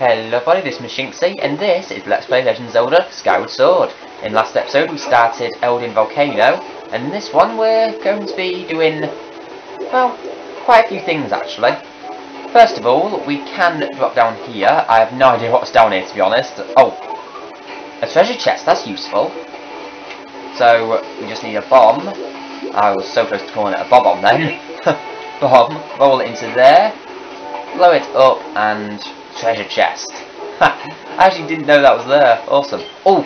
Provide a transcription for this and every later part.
Hello everybody, this is MrShinxy, and this is Let's Play Legend Zelda Skyward Sword. In last episode we started Eldin Volcano, and in this one we're going to be doing, well, quite a few things actually. First of all, we can drop down here. I have no idea what's down here to be honest. Oh, a treasure chest, that's useful. So, we just need a bomb. I was so close to calling it a bob-omb then. bomb, roll it into there, blow it up, and treasure chest. I actually didn't know that was there. Awesome. Oh,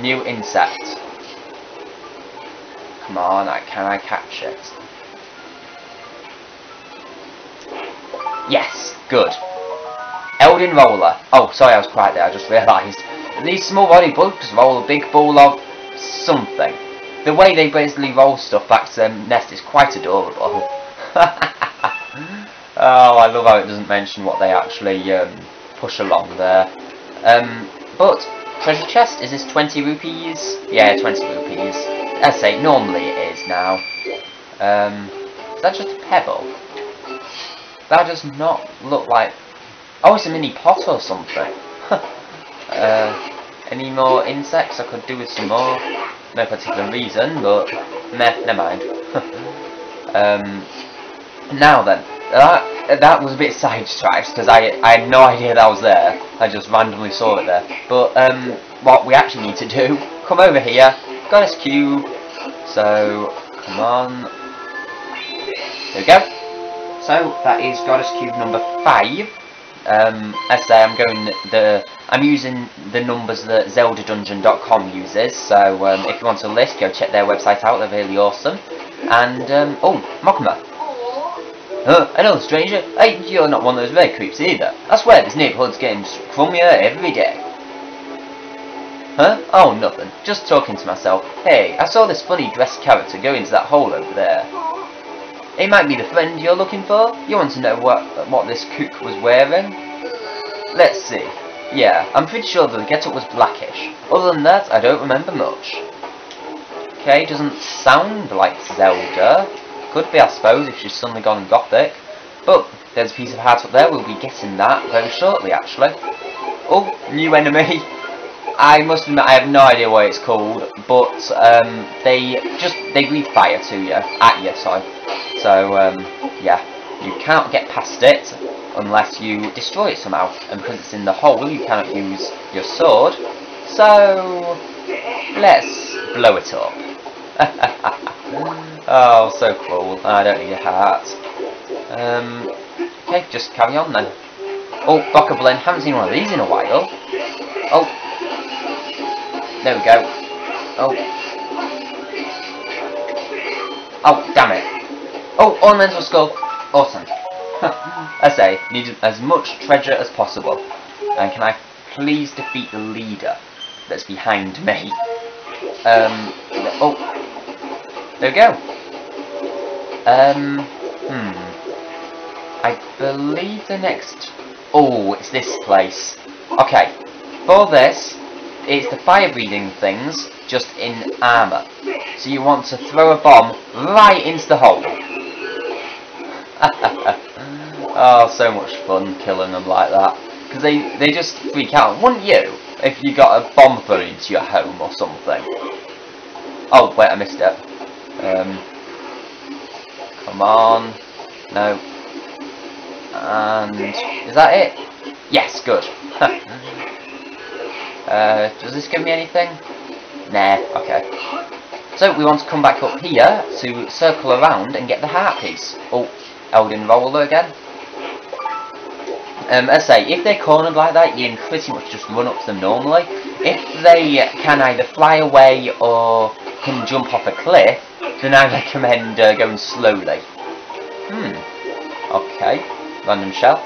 new insect. Come on, I, can I catch it? Yes, good. Eldin Roller. Oh, sorry, I was quiet there. I just realised. These small body bugs roll a big ball of something. The way they basically roll stuff back to their nest is quite adorable. Oh, I love how it doesn't mention what they actually um, push along there. Um, but, treasure chest, is this 20 rupees? Yeah, 20 rupees. I say, normally it is now. Um, is that just a pebble? That does not look like... Oh, it's a mini pot or something. uh, any more insects I could do with some more? No particular reason, but meh, never mind. um, now then, that that was a bit sidetracked because I I had no idea that was there. I just randomly saw it there. But um, what we actually need to do, come over here, Goddess Cube. So come on. There we go. So that is Goddess Cube number five. Um, as I say, I'm going the I'm using the numbers that ZeldaDungeon.com uses. So um, if you want a list, go check their website out. They're really awesome. And um, oh, Mogma. Huh, hello stranger, hey, you're not one of those red creeps either. I swear this neighbourhood's getting crummier every day. Huh? Oh, nothing. Just talking to myself. Hey, I saw this funny dressed character go into that hole over there. It might be the friend you're looking for? You want to know what what this cook was wearing? Let's see. Yeah, I'm pretty sure the getup was blackish. Other than that, I don't remember much. Okay, doesn't sound like Zelda. Could be, I suppose, if she's suddenly gone and gothic. But there's a piece of heart up there. We'll be getting that very shortly, actually. Oh, new enemy. I must admit, I have no idea what it's called, but um, they just they breathe fire to you, at you, sorry. So um, yeah, you can't get past it unless you destroy it somehow, and because it's in the hole, you cannot use your sword. So let's blow it up. Oh, so cool. I don't need a heart. Um, okay, just carry on then. Oh, Bokoblin. Haven't seen one of these in a while. Oh. There we go. Oh. Oh, damn it. Oh, ornamental skull. Awesome. I say, need as much treasure as possible. And can I please defeat the leader that's behind me? Um, oh. There we go. Um, hmm. I believe the next... Oh, it's this place. Okay, for this, it's the fire-breathing things, just in armour. So you want to throw a bomb right into the hole. oh, so much fun killing them like that. Because they, they just freak out, wouldn't you? If you got a bomb thrown into your home or something. Oh, wait, I missed it. Um, Come on. No. And is that it? Yes, good. uh, does this give me anything? Nah, okay. So we want to come back up here to circle around and get the heart piece. Oh, Eldin Roller again. Um, as I say, if they're cornered like that, you can pretty much just run up to them normally. If they can either fly away or can jump off a cliff, then I recommend uh, going slowly. Hmm. Okay. Random shell.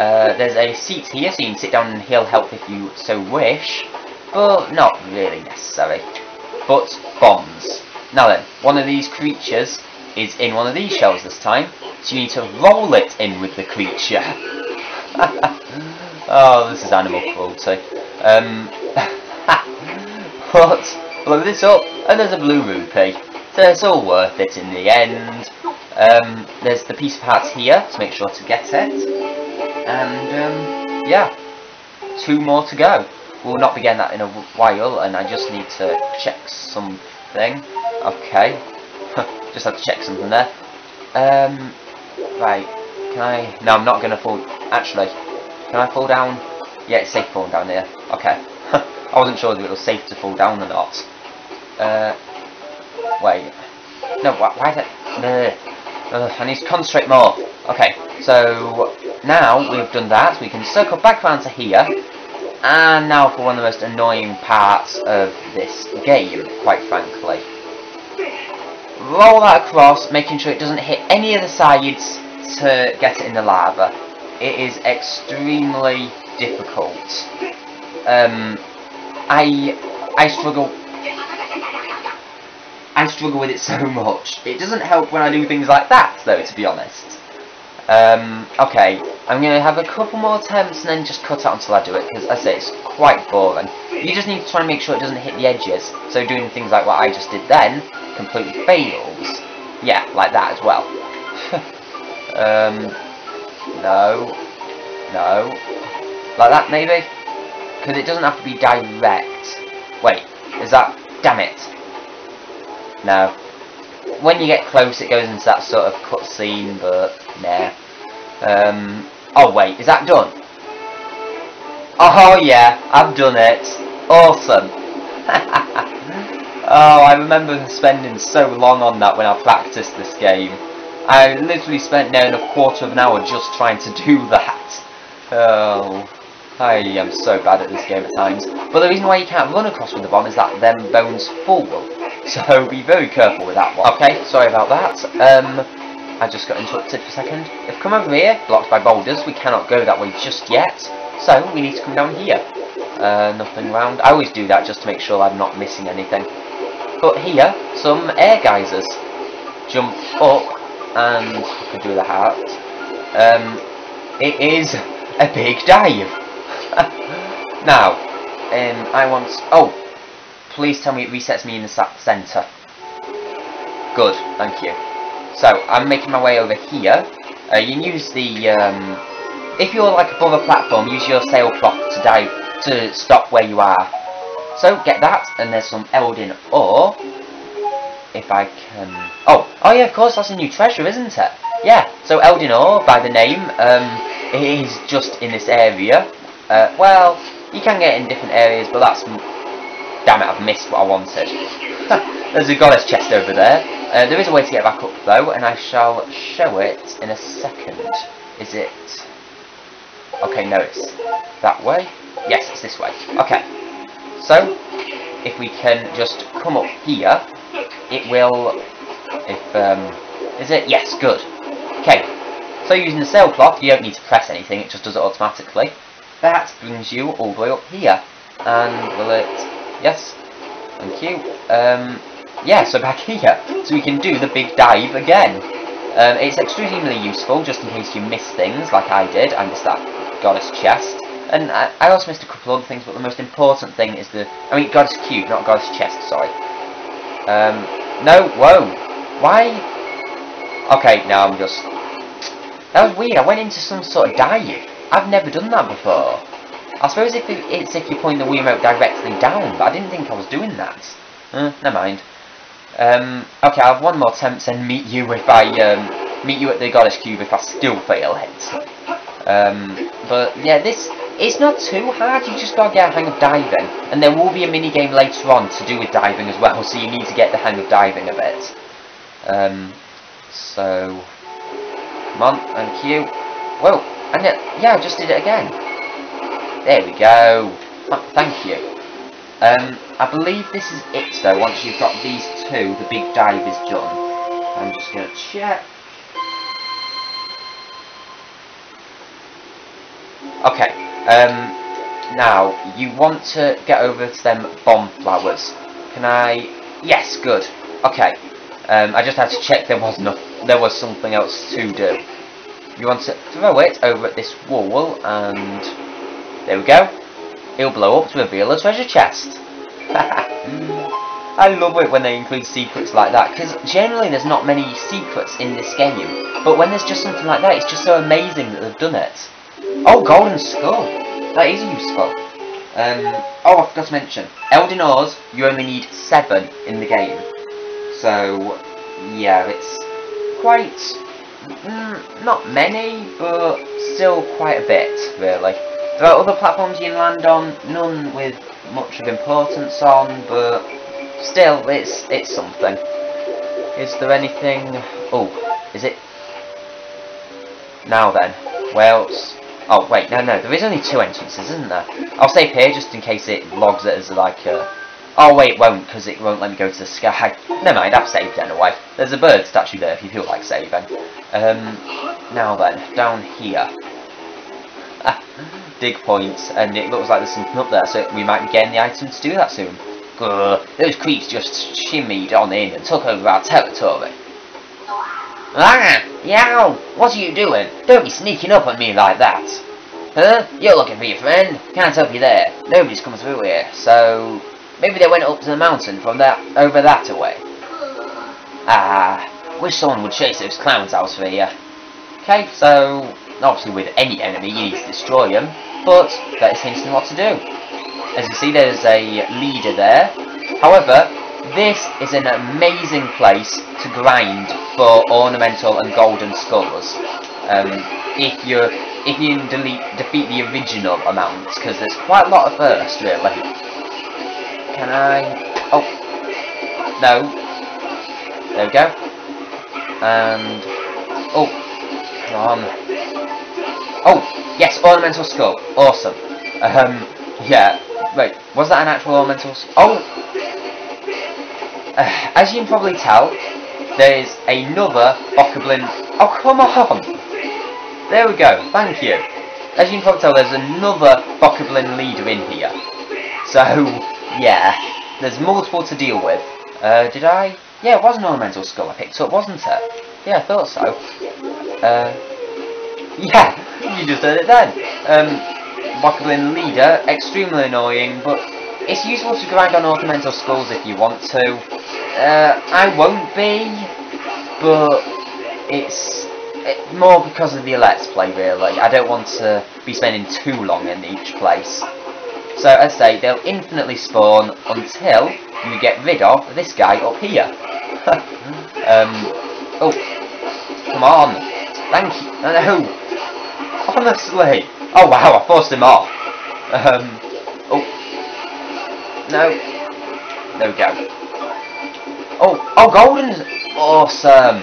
uh, there's a seat here, so you can sit down and he'll help if you so wish. But not really necessary. But bombs. Now then, one of these creatures is in one of these shells this time, so you need to roll it in with the creature. oh, this is animal cruelty. Um, but blow this up, and there's a blue rupee. So it's all worth it in the end. Um, there's the piece of hearts here, to make sure to get it. And, um, yeah. Two more to go. We'll not be getting that in a while, and I just need to check something. Okay. just have to check something there. Um, right. Can I... No, I'm not going to fall... Actually, can I fall down? Yeah, it's safe falling down here. Okay. I wasn't sure if it was safe to fall down or not. Uh, wait. No, why, why is it... Uh, I need to concentrate more. Okay, so now we've done that, we can circle back around to here. And now for one of the most annoying parts of this game, quite frankly. Roll that across, making sure it doesn't hit any of the sides to get it in the lava. It is extremely difficult. Um, I I struggle I struggle with it so much. It doesn't help when I do things like that, though, to be honest. Um, okay, I'm going to have a couple more attempts and then just cut out until I do it, because as I say it's quite boring. You just need to try and make sure it doesn't hit the edges, so doing things like what I just did then completely fails. Yeah, like that as well. um, no, no, like that maybe? Because it doesn't have to be direct. Wait, is that... Damn it. No. When you get close, it goes into that sort of cutscene, but nah. Um, oh wait, is that done? Oh yeah, I've done it. Awesome. oh, I remember spending so long on that when I practiced this game. I literally spent near enough quarter of an hour just trying to do that. Oh. I am so bad at this game at times. But the reason why you can't run across with the bomb is that them bones fall. So be very careful with that one. Okay, sorry about that. Um, I just got interrupted for a second. If come over here, blocked by boulders, we cannot go that way just yet. So we need to come down here. Uh, nothing round. I always do that just to make sure I'm not missing anything. But here, some air geysers. Jump up, and I can do the heart. Um, it is a big dive. now, um, I want... Oh, please tell me it resets me in the centre. Good, thank you. So, I'm making my way over here. Uh, you can use the... Um, if you're like above a platform, use your sail cloth to dive to stop where you are. So, get that, and there's some Eldin ore. If I can... Oh, oh yeah, of course, that's a new treasure, isn't it? Yeah, so Eldin ore, by the name, um, is just in this area. Uh, well, you can get in different areas, but that's... Damn it, I've missed what I wanted. There's a goddess chest over there. Uh, there is a way to get back up, though, and I shall show it in a second. Is it... Okay, no, it's that way. Yes, it's this way. Okay. So, if we can just come up here, it will... If, um... Is it? Yes, good. Okay. So using the sail cloth, you don't need to press anything, it just does it automatically that brings you all the way up here. And will it... Yes. Thank you. Um, yeah, so back here. So we can do the big dive again. Um, it's extremely useful, just in case you miss things, like I did. I missed that goddess chest. And I, I also missed a couple other things, but the most important thing is the... I mean, goddess cube, not goddess chest, sorry. Um, no, whoa. Why? Okay, now I'm just... That was weird, I went into some sort of dive. I've never done that before. I suppose if it, it's if you point the Wiimote directly down, but I didn't think I was doing that. Uh, never mind. Um, okay, I have one more attempt and meet you if I um, meet you at the Goddess Cube if I still fail it. Um, but yeah, this it's not too hard. You just gotta get a hang of diving, and there will be a mini game later on to do with diving as well. So you need to get the hang of diving a bit. Um, so come on, thank you. Whoa. And yeah, I just did it again. There we go. Thank you. Um, I believe this is it though, once you've got these two, the big dive is done. I'm just going to check. Okay, um, now, you want to get over to them bomb flowers. Can I... Yes, good. Okay. Um, I just had to check there was no, there was something else to do. You want to throw it over at this wall, and there we go. It'll blow up to reveal a treasure chest. I love it when they include secrets like that, because generally there's not many secrets in this game, but when there's just something like that, it's just so amazing that they've done it. Oh, Golden Skull. That is useful. Um, oh, I forgot to mention. Eldin Ores, you only need seven in the game. So, yeah, it's quite... Mm, not many, but still quite a bit, really. There are other platforms you can land on, none with much of importance on, but still, it's it's something. Is there anything... Oh, is it... Now then, Wales... Oh, wait, no, no, there is only two entrances, isn't there? I'll save here just in case it logs it as like a... Oh, wait, it won't, because it won't let me go to the sky. Never mind, I've saved anyway. There's a bird statue there if you feel like saving. Um, now then, down here. Dig points, and it looks like there's something up there, so we might be getting the item to do that soon. Grr, those creeps just shimmied on in and took over our territory. Ah, yow, what are you doing? Don't be sneaking up on me like that. Huh? You're looking for your friend? Can't help you there. Nobody's come through here, so... Maybe they went up to the mountain from that over that away. Ah, wish someone would chase those clowns out for you. Okay, so... Obviously with any enemy you need to destroy them, but that is hinting what to do. As you see there's a leader there. However, this is an amazing place to grind for ornamental and golden skulls. Um, if you if you delete, defeat the original amount, because there's quite a lot of first, really. Can I? Oh, no. There we go. And oh, come on. Oh, yes, ornamental skull. Awesome. Um, yeah. Wait, was that an actual ornamental? Oh, uh, as you can probably tell, there's another Bokoblin... Oh, come on! There we go, thank you. As you can probably tell, there's another Bokoblin leader in here. So, yeah, there's multiple to deal with. Uh, did I... Yeah, it was an ornamental skull I picked up, wasn't it? Yeah, I thought so. Uh, yeah, you just heard it then. Um, Bokoblin leader, extremely annoying, but it's useful to grind on ornamental skulls if you want to. Uh, I won't be, but it's it, more because of the Let's Play, really. I don't want to be spending too long in each place. So, as I say, they'll infinitely spawn until you get rid of this guy up here. um, oh, come on. Thank you. No, honestly. Oh, wow, I forced him off. Um, oh, no. We go. Oh, oh, golden! Awesome!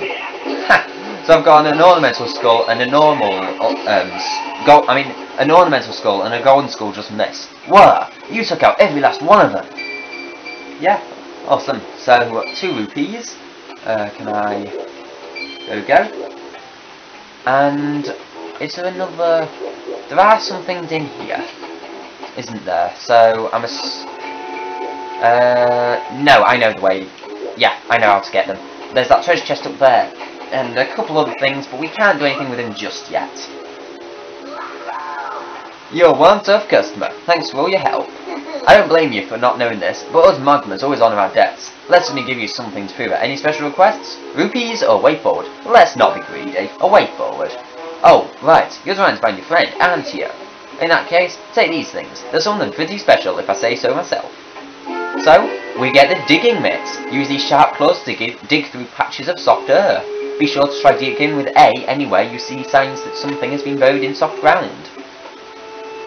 Ha. So I've got an ornamental skull and a normal, um, gold, I mean, an ornamental skull and a golden skull just missed. Wow! You took out every last one of them! Yeah, awesome. So, what, two rupees. Uh, can I... There we go. And, is there another... There are some things in here, isn't there? So, I'm a... Uh, no, I know the way yeah, I know how to get them. There's that treasure chest up there, and a couple other things, but we can't do anything with them just yet. You're one tough customer. Thanks for all your help. I don't blame you for not knowing this, but us Mogmas always honour our debts. Let's let me give you something to prove it. Any special requests? Rupees or way forward? Let's not be greedy. A way forward. Oh, right. You're trying to find your friend, aren't you? In that case, take these things. There's something pretty special if I say so myself. So, we get the digging mitts. Use these sharp claws to dig, dig through patches of soft earth. Be sure to try digging with A anywhere you see signs that something has been buried in soft ground.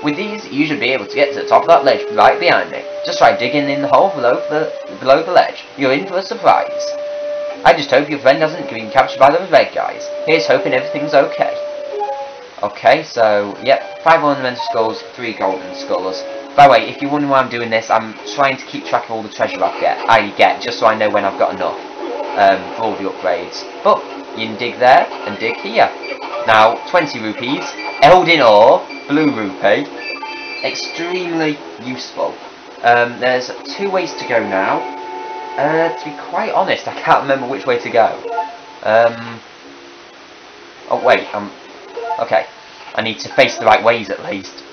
With these, you should be able to get to the top of that ledge right behind me. Just try digging in the hole below the, below the ledge. You're in for a surprise. I just hope your friend hasn't been captured by those red guys. Here's hoping everything's okay. Okay, so, yep, five ornamental skulls, three golden skulls. By the way, if you're wondering why I'm doing this, I'm trying to keep track of all the treasure I get, I get just so I know when I've got enough um, for all the upgrades. But you can dig there and dig here. Now, 20 rupees, Eldin Ore, blue rupee, extremely useful. Um, there's two ways to go now. Uh, to be quite honest, I can't remember which way to go. Um, oh wait, um, okay. I need to face the right ways at least.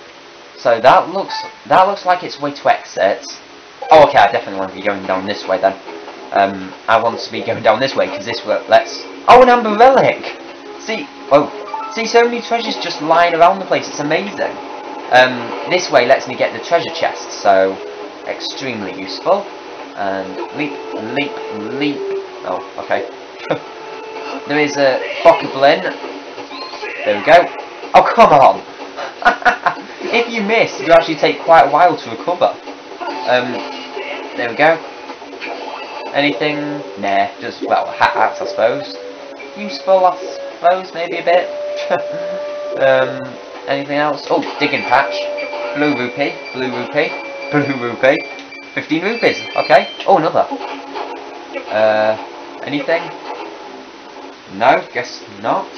So that looks that looks like it's way to exit. Oh, okay, I definitely want to be going down this way then. Um, I want to be going down this way because this lets. Oh, an amber relic. See, oh, See, so many treasures just lying around the place. It's amazing. Um, this way lets me get the treasure chest, so extremely useful. And leap, leap, leap. Oh, okay. there is a Bokoblin. There we go. Oh, come on! if you miss, you actually take quite a while to recover. Um, there we go. Anything? Nah, just, well, hats, I suppose. Useful, I suppose, maybe a bit. um, anything else? Oh, digging patch. Blue rupee, blue rupee, blue rupee. 15 rupees, okay. Oh, another. Uh, anything? No, guess not.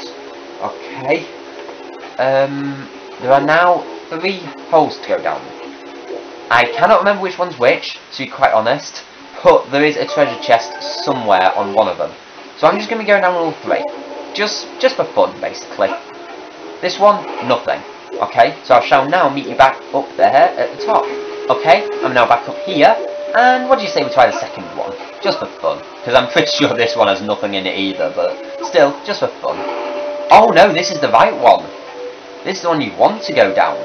Okay. Um, there are now three holes to go down. I cannot remember which one's which, to be quite honest, but there is a treasure chest somewhere on one of them. So I'm just going to be going down all three. Just, just for fun, basically. This one, nothing. Okay, so I shall now meet you back up there at the top. Okay, I'm now back up here, and what do you say we try the second one? Just for fun. Because I'm pretty sure this one has nothing in it either, but still, just for fun. Oh no, this is the right one. This is the one you want to go down.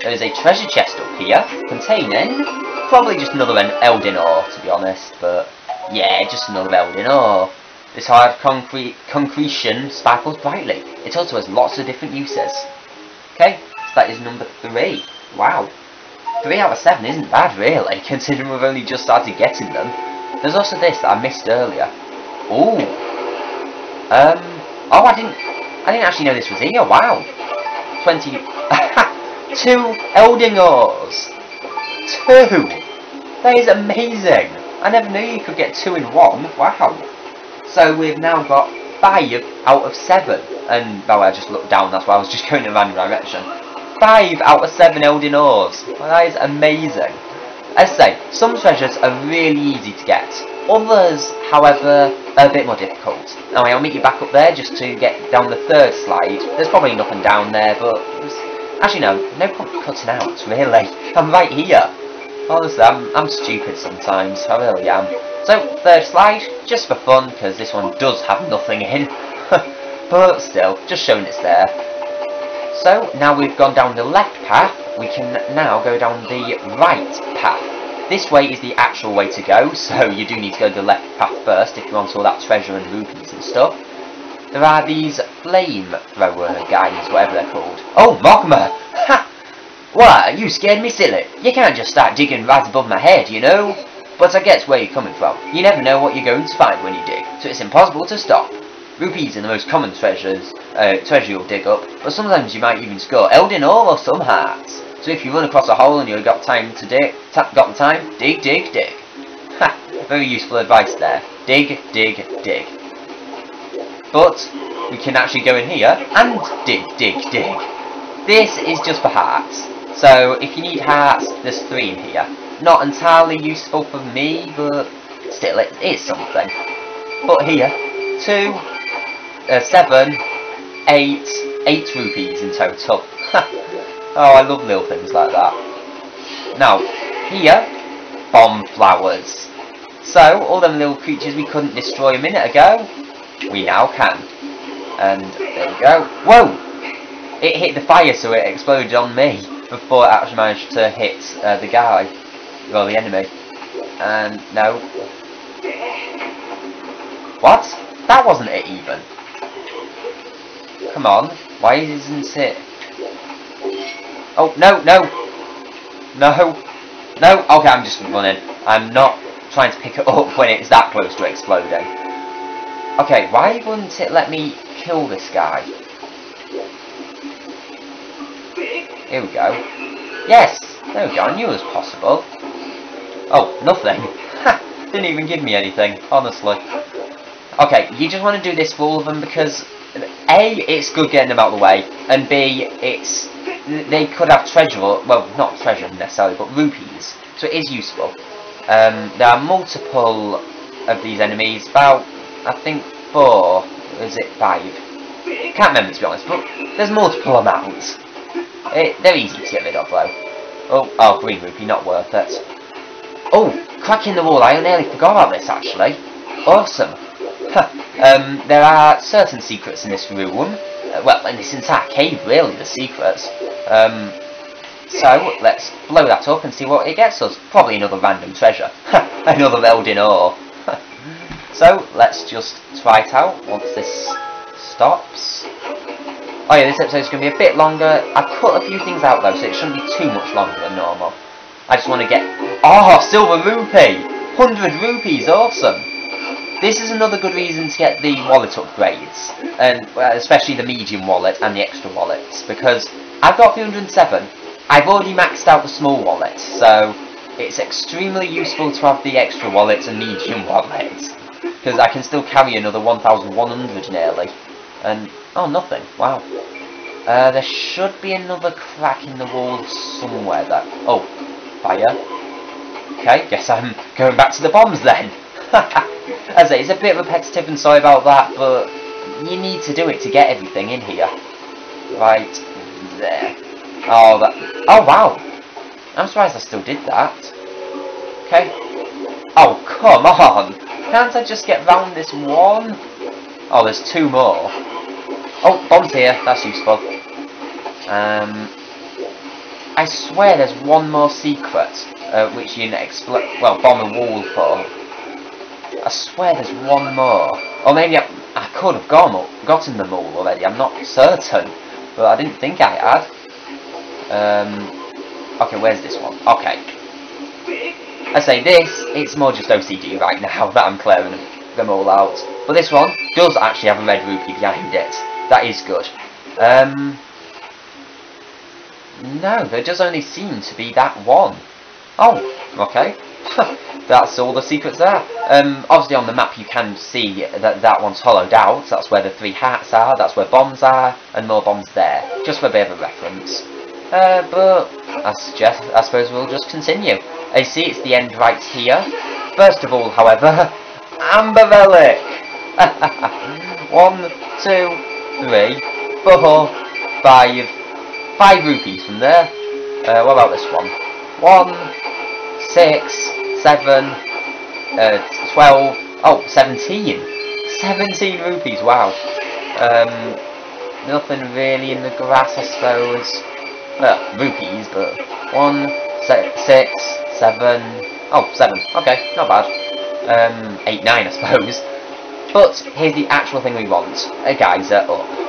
There is a treasure chest up here, containing probably just another Eldin ore, to be honest, but yeah, just another Eldin ore. This hard concrete concretion sparkles brightly. It also has lots of different uses. Okay, so that is number three. Wow. Three out of seven isn't bad, really, considering we've only just started getting them. There's also this that I missed earlier. Ooh. Um. Oh, I didn't. I didn't actually know this was here. Oh, wow. Twenty. two Eldin ores. Two. That is amazing. I never knew you could get two in one. Wow. So we've now got five out of seven. And, oh, I just looked down, that's why I was just going in a random direction. Five out of seven Eldin ores. Well, that is amazing. As I say, some treasures are really easy to get. Others, however, are a bit more difficult. Anyway, I'll meet you back up there just to get down the third slide. There's probably nothing down there, but... Actually, no. No point cutting out, really. I'm right here. Honestly, I'm, I'm stupid sometimes. I really am. So, third slide, just for fun, because this one does have nothing in. but still, just showing it's there. So, now we've gone down the left path, we can now go down the right path. This way is the actual way to go, so you do need to go the left path first if you want all that treasure and rupees and stuff. There are these flamethrower guys, whatever they're called. Oh, Mogma! Ha! What? You scared me silly. You can't just start digging right above my head, you know? But I get where you're coming from. You never know what you're going to find when you dig, so it's impossible to stop. Rupees are the most common treasures, uh, treasure you'll dig up, but sometimes you might even score Eldin ore or some hearts. So if you run across a hole and you've got time to dig, got the time, dig, dig, dig. Ha! Very useful advice there. Dig, dig, dig. But we can actually go in here and dig, dig, dig. This is just for hearts. So if you need hearts, there's three in here. Not entirely useful for me, but still, it is something. But here, two, uh, seven, eight, eight rupees in total. oh, I love little things like that. Now, here, bomb flowers. So, all them little creatures we couldn't destroy a minute ago, we now can. And there we go. Whoa! It hit the fire, so it exploded on me before it actually managed to hit uh, the guy, well, the enemy. And no. What? That wasn't it even. Come on. Why isn't it? Oh, no, no. No. No. Okay, I'm just running. I'm not trying to pick it up when it's that close to exploding. Okay, why wouldn't it let me kill this guy? Here we go. Yes! There we go, I knew it was possible. Oh, nothing. Didn't even give me anything, honestly. Okay, you just want to do this for all of them because A, it's good getting them out of the way, and B, it's they could have treasure, or, well, not treasure necessarily, but rupees, so it is useful. Um, there are multiple of these enemies, about, I think, four, is it five? Can't remember to be honest, but there's multiple amounts. It, they're easy to get rid of though. Oh, oh, green rupee, not worth it. Oh, cracking the wall, I nearly forgot about this actually. Awesome. um, there are certain secrets in this room, well, in this entire cave, really, the secrets. Um, so, let's blow that up and see what it gets us. Probably another random treasure. another Eldin ore. so, let's just try it out once this stops. Oh yeah, this episode's going to be a bit longer. I've cut a few things out though, so it shouldn't be too much longer than normal. I just want to get... Oh, silver rupee! 100 rupees, awesome! This is another good reason to get the wallet upgrades, and especially the medium wallet and the extra wallets, because I've got 307, I've already maxed out the small wallet, so it's extremely useful to have the extra wallets and medium wallets, because I can still carry another 1,100 nearly, and, oh, nothing, wow. Uh, there should be another crack in the wall somewhere, that, oh, fire. Okay, guess I'm going back to the bombs then. As I say, it's a bit repetitive and sorry about that, but you need to do it to get everything in here. Right there. Oh, that. Oh, wow. I'm surprised I still did that. Okay. Oh, come on. Can't I just get round this one? Oh, there's two more. Oh, bombs here. That's useful. Um, I swear there's one more secret, uh, which you explode, well, bomb a wall for. I swear there's one more. Or maybe I, I could have gone, up, gotten them all already, I'm not certain. But I didn't think I had. Um, okay, where's this one? Okay. I say this, it's more just OCD right now that I'm clearing them all out. But this one does actually have a red rupee behind it. That is good. Um, no, there does only seem to be that one. Oh, okay. That's all the secrets there. Um, obviously on the map you can see that that one's hollowed out. That's where the three hats are, that's where bombs are, and more bombs there. Just for a bit of a reference. Uh, but I, suggest, I suppose we'll just continue. I see it's the end right here. First of all, however, Amber Relic! One, two, three, four, five, five rupees from there. Uh, what about this one? One, six, seven, uh, twelve, oh, seventeen. Seventeen rupees, wow. Um, nothing really in the grass, I suppose. Well, rupees, but one, six, seven, oh, seven. Okay, not bad. Um, eight, nine, I suppose. But here's the actual thing we want: a geyser up.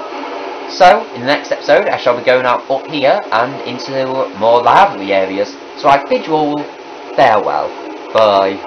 So, in the next episode, I shall be going out up here and into more lively areas. So I bid you all farewell. Bye.